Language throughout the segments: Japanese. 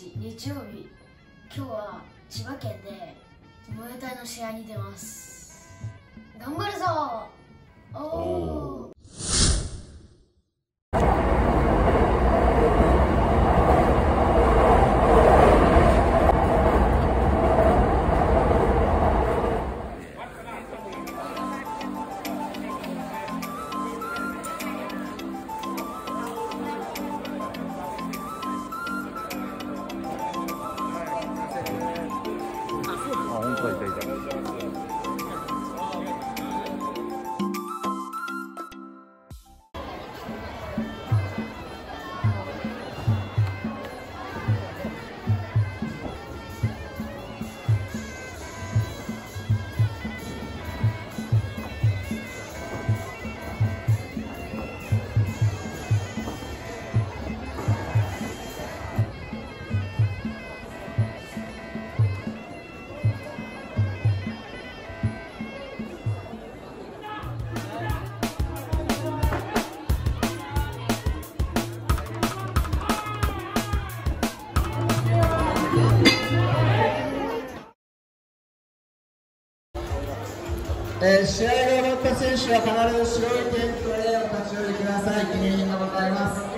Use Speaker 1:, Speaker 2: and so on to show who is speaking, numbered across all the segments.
Speaker 1: 日日曜日。今日は千葉県でムエタイの試合に出ます。頑張るぞ。おお
Speaker 2: えー試合が終わった選手は必ず白いテントへお立ち寄りください。記念品がございます。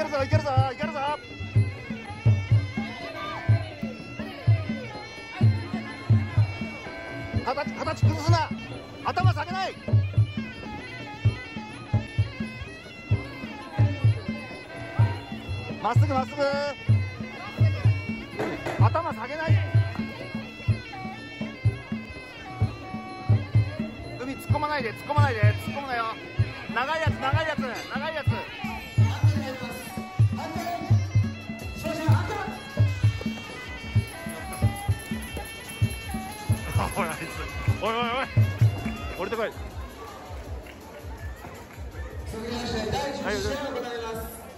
Speaker 3: けるぞいけるぞいけるぞいけるぞ。形形崩すな。頭下げない。まっすぐまっすぐ。頭下げない。海突っ込まないで突っ込まないで突っ込むなよ。長いやつ長いやつ長いやつ。おいあいつおいおいおい降りてこいはい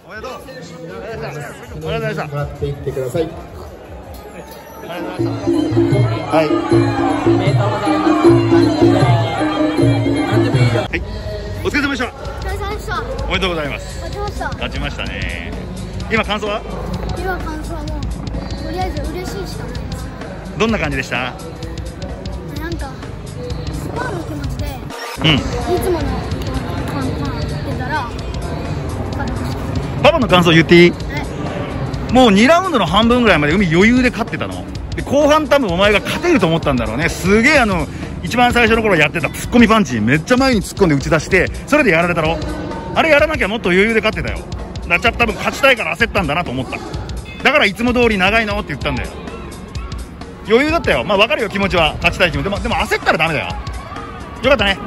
Speaker 3: おめでとうおめでとうおめでとうございました。
Speaker 2: もらっていってください。
Speaker 3: はい。はい。お疲れ様でした。
Speaker 1: お疲れ様でした。
Speaker 3: おめでとうございます。
Speaker 1: 勝ちました。
Speaker 3: 勝ちました。ね。今感想は
Speaker 1: 今感想はもうとりあえず嬉しいしかないです
Speaker 3: どんな感じでした？
Speaker 1: パーの気持ちで
Speaker 3: うん。
Speaker 1: いつものカンカンやってたら
Speaker 3: パパの感想言っていい？もう2ラウンドの半分ぐらいまで海余裕で勝ってたの。で後半多分お前が勝てると思ったんだろうね。すげえあの一番最初の頃やってたツッコミパンチめっちゃ前に突っ込んで打ち出してそれでやられたろ。あれやらなきゃもっと余裕で勝ってたよ。だから多分勝ちたいから焦ったんだなと思った。だからいつも通り長いのって言ったんだよ。余裕だったよまあ分かるよ気持ちは勝ちたい気持ちでもでも焦ったらダメだよよかったね。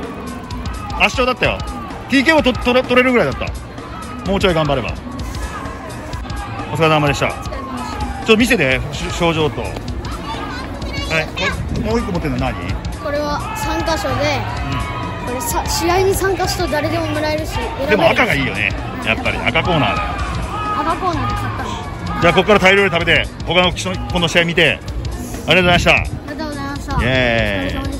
Speaker 3: 圧勝だったよ。TK をと取れ取れるぐらいだった。もうちょい頑張れば。お疲れ様でした。ちょっと見せてし症状と。はいこもう一個持ってるの何？
Speaker 1: これは参加賞で、これさ試合に参加すると誰でももらえるし
Speaker 3: でも赤がいいよね。やっぱり。赤コーナーだよ
Speaker 1: 赤コーナーで買ったの。
Speaker 3: じゃあここからタイ料理食べて他の人今度試合見て。ありがとうございました。
Speaker 1: ありがとうございました。
Speaker 3: イエーイ